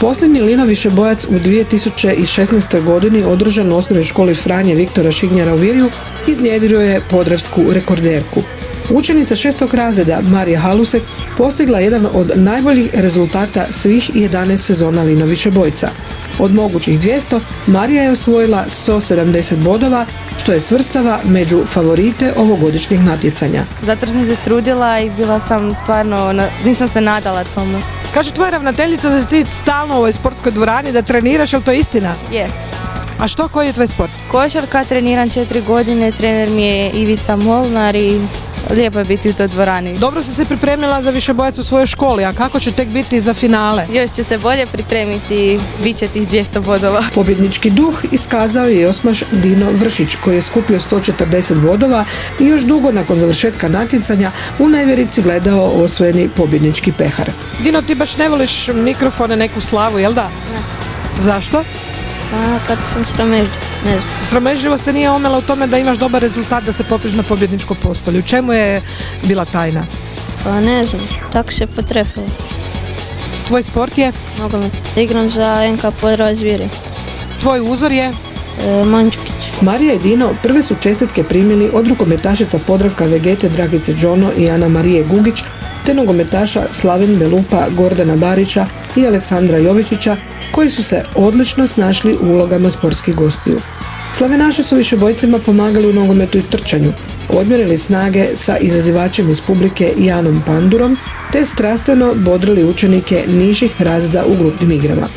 Posljednji Lino bojac u 2016. godini održan u osnovnoj školi Franje Viktora Šignjara u Virju iznjedrio je podravsku rekorderku. Učenica šestog razreda Marija Halusek postigla jedan od najboljih rezultata svih 11 sezona Lino bojca. Od mogućih 200, Marija je osvojila 170 bodova, što je svrstava među favorite ovogodišnjih natjecanja. Zato sam se trudila i bila sam stvarno, nisam se nadala tomu. Kaže tvoja ravnateljica da si ti stalno u ovoj sportskoj dvorani, da treniraš, je to istina? Je. A što, koji je tvoj sport? Košarka, treniram četiri godine, trener mi je Ivica Molnar i lijepo je biti u toj dvorani. Dobro si se pripremila za višebojac u svojoj školi, a kako će tek biti za finale? Još će se bolje pripremiti, bit će tih 200 bodova. Pobjednički duh iskazao je osmaš Dino Vršić, koji je skupio 140 bodova i još dugo nakon završetka natjecanja u najverici gledao osvojeni pobjednički pehar. Dino, ti baš ne voliš mikrofone, neku slavu, jel da? Ne. Zašto? A kad sam sramežljiva, ne znam. Sramežljivost te nije omela u tome da imaš dobar rezultat da se popiš na pobjedničko postolje. U čemu je bila tajna? Pa ne znam, tako se potrefilo. Tvoj sport je? Nogomet. Igram za NK Podra Tvoj uzor je? E, Mančukić. Marija i Dino prve su čestitke primili od rukometašica Podravka Vegete Dragice Džono i Ana Marije Gugić te nogometaša Slavin Belupa, Gordana Barića i Aleksandra Jovičića koji su se odlično snašli u ulogama sportskih gostiju. Slavenaši su više bojcima pomagali u nogometu i trčanju, odmjerili snage sa izazivačem iz publike Janom Pandurom, te strastveno bodrili učenike nižih razda u grupnim igrama.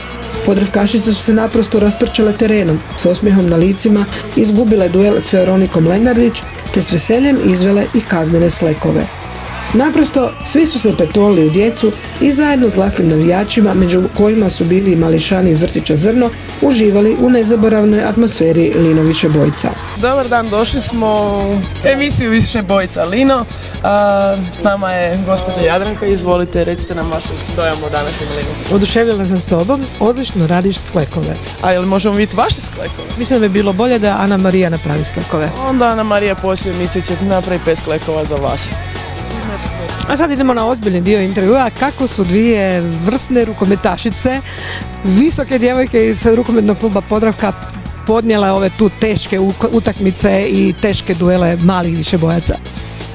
Podravkašice su se naprosto rastrčale terenom, s osmijehom na licima, izgubile duel s Veronikom Lenardić, te s veseljem izvele i kaznene slekove. Naprosto, svi su se petolili u djecu i zajedno s glasnim navijačima, među kojima su bili i mališani iz vrtića Zrno, uživali u nezaboravnoj atmosferi Linoviće Bojca. Dobar dan, došli smo u emisiju Više Bojca Lino. s nama je gospođa Jadranka, izvolite, recite nam vašu dojam o današnjem Linu. Oduševila sam s tobom, odlično radiš sklekove. A jel možemo vidjeti vaše sklekove? Mislim da bi bilo bolje da Ana Marija napravi sklekove. Onda Ana Marija poslije misli će napravi pet sklekova za vas. A sad idemo na ozbiljni dio intervjua. Kako su dvije vrsne rukometašice, visoke djevojke iz rukometnog kluba Podravka podnijela ove tu teške utakmice i teške duele malih višebojaca?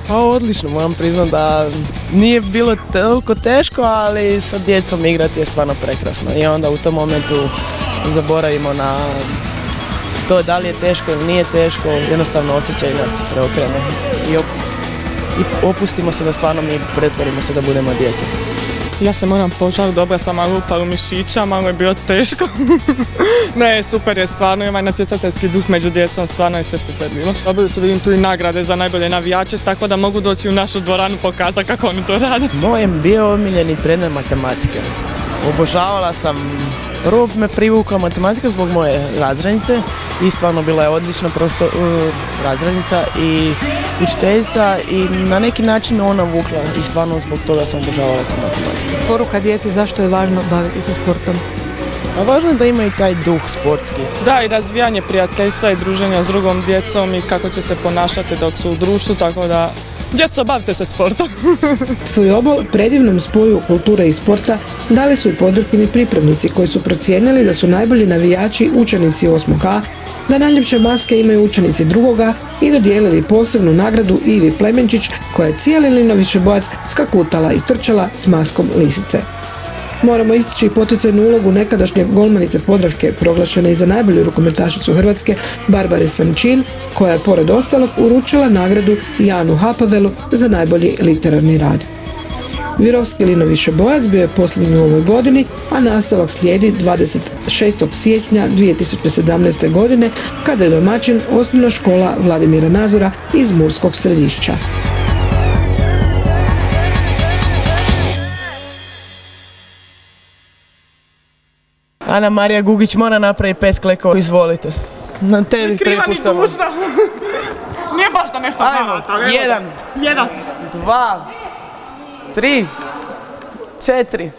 Pa odlično, moram priznati da nije bilo toliko teško, ali sa djecom igrati je stvarno prekrasno. I onda u tom momentu zaboravimo na to da li je teško ili nije teško, jednostavno osjećaj nas preokrene. I i opustimo se da stvarno mi pretvorimo se da budemo djeca. Ja se moram požaliti, dobra sam malo upalu mišića, malo je bilo teško. ne, super je stvarno, ima natjecateljski duh među djecom, stvarno je sve super bilo. Dobili su vidim tu i nagrade za najbolje navijače, tako da mogu doći u našu dvoranu pokazati kako oni to rade. Moj bio omiljeni predmet matematike. Obožavala sam Prvo me privukla matematika zbog moje razrednice i stvarno bila je odlična profesor, razrednica i učiteljica i na neki način ona vukla i stvarno zbog toga sam obožavala tu matematiku. Poruka djeci zašto je važno baviti se sportom? A važno je da imaju taj duh sportski. Da, i razvijanje prijateljstva i druženja s drugom djecom i kako će se ponašati dok su u društvu, tako da Djeco, bavite se sportom. Svoj obol predivnom spoju kulture i sporta dali su i podrpini pripravnici koji su procijenili da su najbolji navijači učenici 8. da najljepše maske imaju učenici drugoga i dodijelili posebnu nagradu Ivi Plemenčić koja je cijeli Linoviće bojac skakutala i trčala s maskom lisice. Moramo istići i poticajnu ulogu nekadašnje golmanice Podravke, proglašene i za najbolju rukometašicu Hrvatske, Barbare Sančin, koja je pored ostalog uručila nagradu Janu Hapavelu za najbolji literarni rad. Virovski Linoviše Bojac bio je posljednji u ovoj godini, a nastavak slijedi 26. siječnja 2017. godine kada je domaćin osnovna škola Vladimira Nazora iz Murskog središća. Ana Marija Gugić mora napraviti pes klekova, izvolite. Na tebi prepustamo. Nije baš da nešto Ajmo, jedan, jedan, dva, tri, četiri,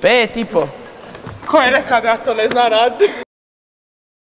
pet i po. Ko je rekao da ja to ne zna raditi?